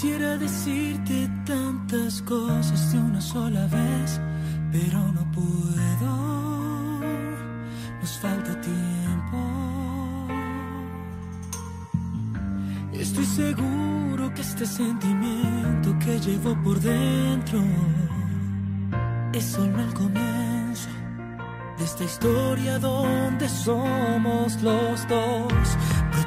Quisiera decirte tantas cosas de una sola vez, pero no puedo. Nos falta tiempo. Estoy seguro que este sentimiento que llevo por dentro es solo el comienzo de esta historia donde somos los dos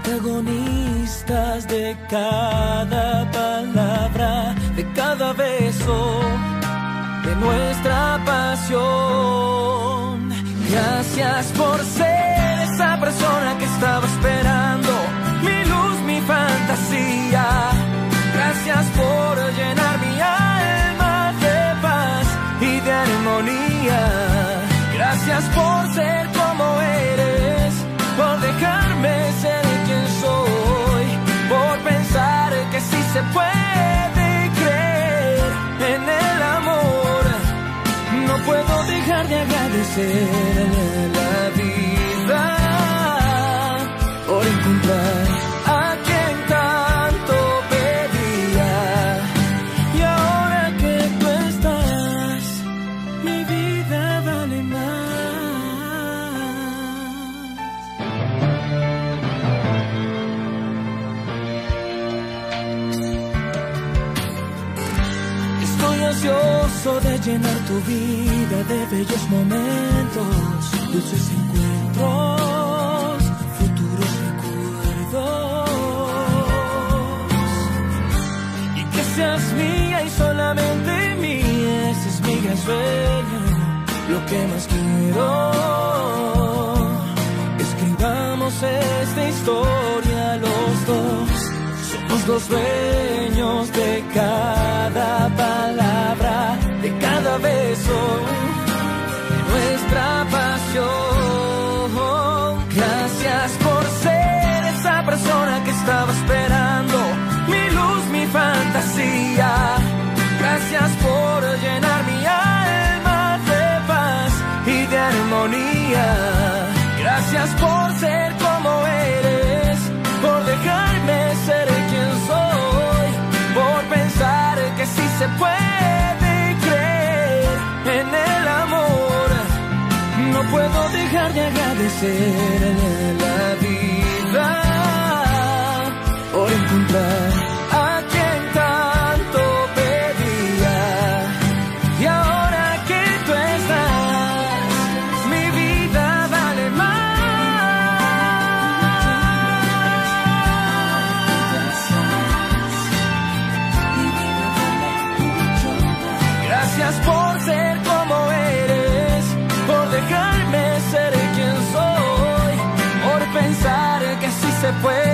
protagonistas de cada palabra, de cada beso, de nuestra pasión. Gracias por ser esa persona que estaba esperando, mi luz, mi fantasía. Gracias por llenar mi alma de paz y de armonía. Gracias por puede creer en el amor. No puedo dejar de agradecer de llenar tu vida de bellos momentos, dulces encuentros, futuros recuerdos. Y que seas mía y solamente mía, ese es mi gran sueño, lo que más quiero. Escribamos esta historia los dos. Somos los dueños de cada palabra, de cada beso, de nuestra pasión. Gracias por ser esa persona que estaba esperando, mi luz, mi fantasía. Gracias por llenar mi alma de paz y de armonía. Gracias por ser No puedo dejar de agradecer la vida por encontrar puede